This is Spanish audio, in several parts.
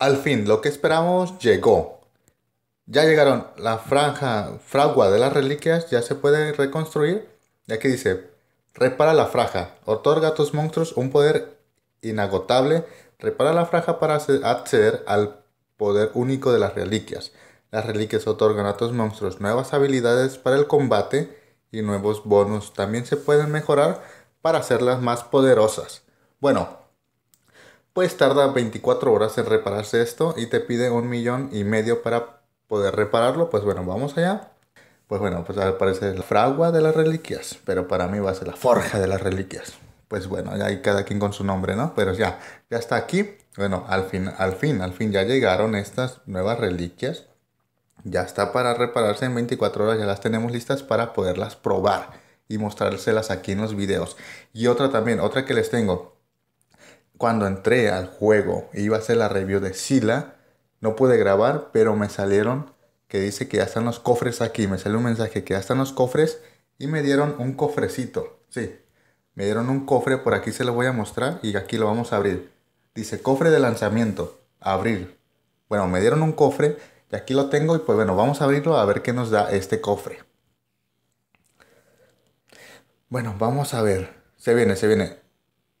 al fin, lo que esperamos llegó. Ya llegaron la franja, fragua de las reliquias, ya se puede reconstruir. Y aquí dice, repara la franja, otorga a tus monstruos un poder inagotable, repara la franja para acceder al poder único de las reliquias. Las reliquias otorgan a tus monstruos nuevas habilidades para el combate y nuevos bonus. También se pueden mejorar para hacerlas más poderosas. Bueno, pues tarda 24 horas en repararse esto y te pide un millón y medio para poder repararlo. Pues bueno, vamos allá. Pues bueno, pues parece la fragua de las reliquias, pero para mí va a ser la forja de las reliquias. Pues bueno, ya hay cada quien con su nombre, ¿no? Pero ya, ya está aquí. Bueno, al fin, al fin, al fin ya llegaron estas nuevas reliquias. Ya está para repararse en 24 horas, ya las tenemos listas para poderlas probar y mostrárselas aquí en los videos. Y otra también, otra que les tengo, cuando entré al juego e iba a hacer la review de Sila, no pude grabar, pero me salieron que dice que ya están los cofres aquí. Me salió un mensaje que ya están los cofres y me dieron un cofrecito. Sí, me dieron un cofre, por aquí se lo voy a mostrar y aquí lo vamos a abrir. Dice cofre de lanzamiento, abrir. Bueno, me dieron un cofre y aquí lo tengo y pues bueno, vamos a abrirlo a ver qué nos da este cofre. Bueno, vamos a ver. Se viene, se viene.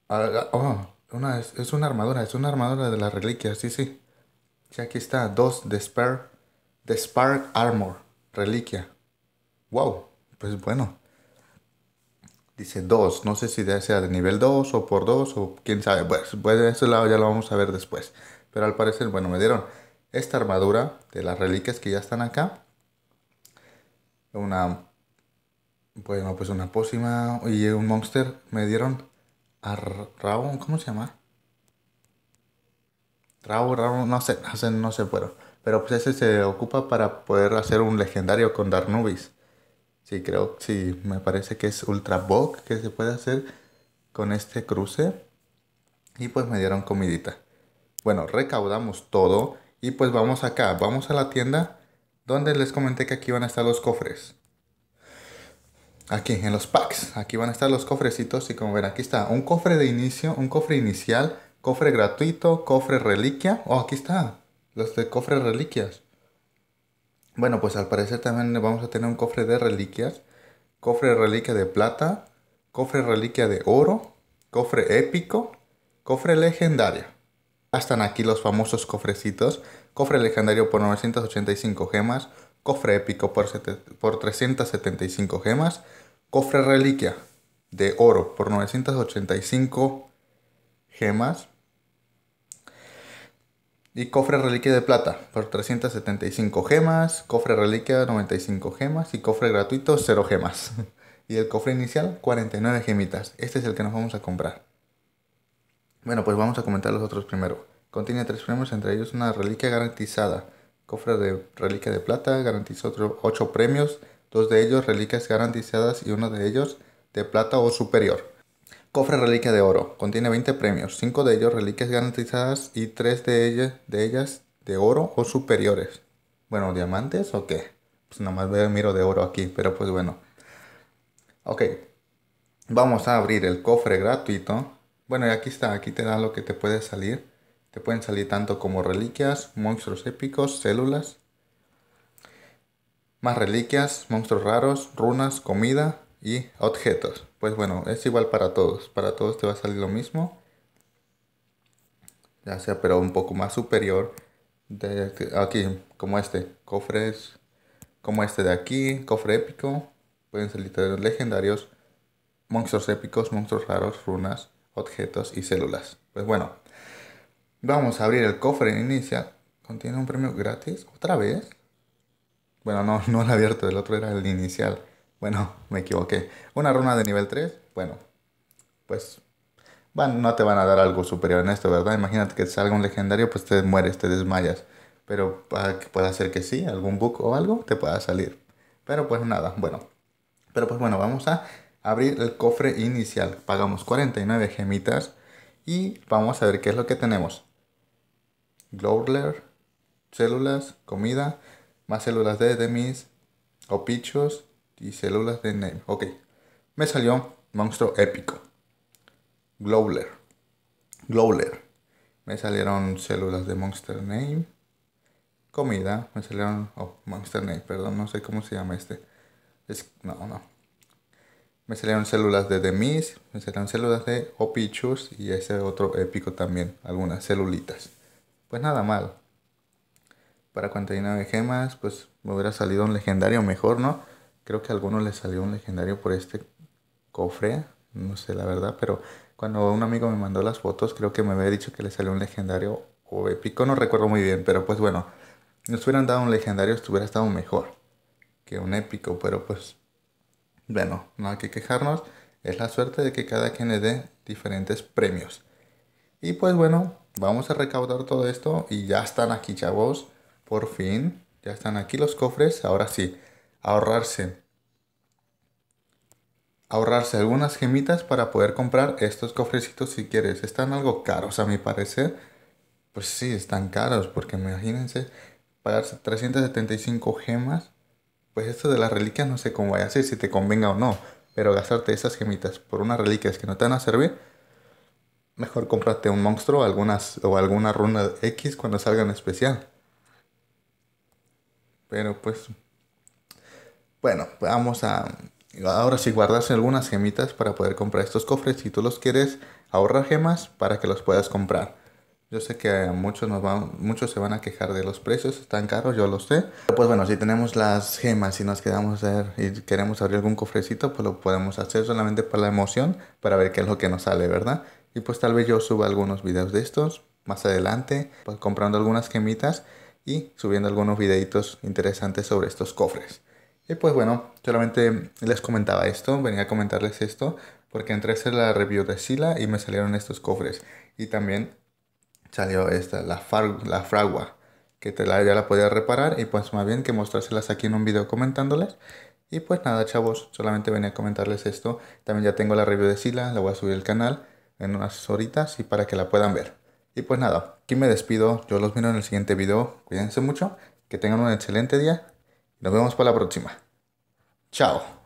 Oh, una, es, una armadura, es una armadura de las reliquias, sí, sí. Sí, aquí está, dos de de Spark Armor, reliquia. Wow, pues bueno. Dice dos, no sé si sea de nivel 2 o por 2 o quién sabe. Pues, pues ese lado ya lo vamos a ver después. Pero al parecer, bueno, me dieron esta armadura de las reliquias que ya están acá. Una, bueno, pues una pócima y un monster. Me dieron a Raúl, ¿cómo se llama? Raúl, Raúl, no sé, no sé, pero, pero pues ese se ocupa para poder hacer un legendario con Darnubis. Sí, creo, sí, me parece que es Ultra Bog que se puede hacer con este cruce. Y pues me dieron comidita. Bueno, recaudamos todo y pues vamos acá, vamos a la tienda donde les comenté que aquí van a estar los cofres. Aquí, en los packs. Aquí van a estar los cofrecitos y como ven, aquí está un cofre de inicio, un cofre inicial, cofre gratuito, cofre reliquia. Oh, aquí está, los de cofre reliquias. Bueno, pues al parecer también vamos a tener un cofre de reliquias. Cofre reliquia de plata, cofre reliquia de oro, cofre épico, cofre legendario. Están aquí los famosos cofrecitos. Cofre legendario por 985 gemas, cofre épico por, por 375 gemas, Cofre reliquia de oro por 985 gemas. Y cofre reliquia de plata por 375 gemas. Cofre reliquia 95 gemas. Y cofre gratuito 0 gemas. y el cofre inicial 49 gemitas. Este es el que nos vamos a comprar. Bueno, pues vamos a comentar los otros primero. Contiene tres premios, entre ellos una reliquia garantizada. Cofre de reliquia de plata garantiza otros 8 premios dos de ellos reliquias garantizadas y uno de ellos de plata o superior. Cofre reliquia de oro. Contiene 20 premios, 5 de ellos reliquias garantizadas y 3 de ellas, de ellas de oro o superiores. Bueno, diamantes o qué? Pues nada más veo miro de oro aquí, pero pues bueno. Ok. Vamos a abrir el cofre gratuito. Bueno, y aquí está, aquí te da lo que te puede salir. Te pueden salir tanto como reliquias, monstruos épicos, células, más reliquias, monstruos raros, runas, comida y objetos. Pues bueno, es igual para todos. Para todos te va a salir lo mismo. Ya sea, pero un poco más superior. De aquí, como este. Cofres como este de aquí. Cofre épico. Pueden salir legendarios. Monstruos épicos, monstruos raros, runas, objetos y células. Pues bueno, vamos a abrir el cofre inicial. Contiene un premio gratis. ¿Otra vez? Bueno, no, no el abierto, el otro era el inicial. Bueno, me equivoqué. Una runa de nivel 3, bueno, pues van, no te van a dar algo superior en esto, ¿verdad? Imagínate que salga un legendario, pues te mueres, te desmayas. Pero para que pueda ser que sí, algún bug o algo te pueda salir. Pero pues nada, bueno. Pero pues bueno, vamos a abrir el cofre inicial. Pagamos 49 gemitas y vamos a ver qué es lo que tenemos. Glowler, células, comida, más células de Demis o pichos y células de Name. Ok, me salió monstruo épico. Glowler. Glowler. Me salieron células de Monster Name. Comida. Me salieron... Oh, Monster Name, perdón. No sé cómo se llama este. Es, no, no. Me salieron células de Demis. Me salieron células de Opichus. Y ese otro épico también. Algunas celulitas. Pues nada mal. Para 49 gemas, pues me hubiera salido un legendario mejor, ¿no? Creo que a algunos les salió un legendario por este cofre. No sé la verdad, pero cuando un amigo me mandó las fotos, creo que me había dicho que le salió un legendario o épico, no recuerdo muy bien, pero pues bueno, nos hubieran dado un legendario, estuviera estado mejor que un épico, pero pues bueno, no hay que quejarnos, es la suerte de que cada quien le dé diferentes premios. Y pues bueno, vamos a recaudar todo esto y ya están aquí, chavos, por fin, ya están aquí los cofres, ahora sí, ahorrarse ahorrarse algunas gemitas para poder comprar estos cofrecitos si quieres. Están algo caros a mi parecer. Pues sí, están caros porque imagínense pagarse 375 gemas. Pues esto de las reliquias no sé cómo vaya a ser, si te convenga o no. Pero gastarte esas gemitas por unas reliquias que no te van a servir. Mejor cómprate un monstruo algunas, o alguna runa X cuando salga en especial. Pero pues... Bueno, vamos a Ahora sí, guardarse algunas gemitas para poder comprar estos cofres. Si tú los quieres, ahorrar gemas para que los puedas comprar. Yo sé que muchos, nos van, muchos se van a quejar de los precios, están caros, yo lo sé. Pues bueno, si tenemos las gemas y nos quedamos a ver y queremos abrir algún cofrecito, pues lo podemos hacer solamente por la emoción, para ver qué es lo que nos sale, ¿verdad? Y pues tal vez yo suba algunos videos de estos más adelante, pues comprando algunas gemitas y subiendo algunos videitos interesantes sobre estos cofres. Y pues bueno, solamente les comentaba esto, venía a comentarles esto, porque entré a hacer la review de Sila y me salieron estos cofres. Y también salió esta, la, la fragua, que te la, ya la podía reparar y pues más bien que mostrárselas aquí en un video comentándoles. Y pues nada chavos, solamente venía a comentarles esto. También ya tengo la review de Sila, la voy a subir al canal en unas horitas y para que la puedan ver. Y pues nada, aquí me despido, yo los miro en el siguiente video, cuídense mucho, que tengan un excelente día nos vemos para la próxima. Chao.